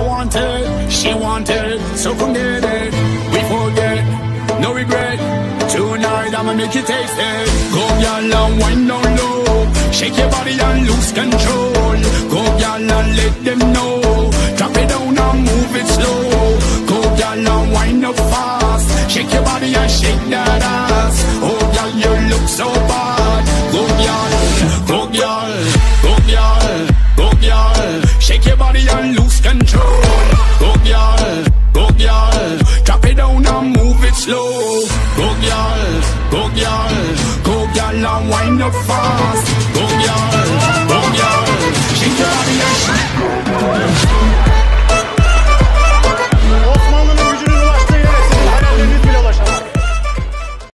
I wanted, she wanted, so come get it. We forget, no regret. Tonight I'ma make you taste it. Go girl and wine down low. Shake your body and lose control. Go girl and let them know. Drop it down and move it slow. Go girl and wine up fast. Shake your body and shake that ass. Oh girl, you look so bad. Go girl, go girl, go girl, go girl. Shake your body and girl and wind up fast. Go girl, go girl. Shake your body and shake.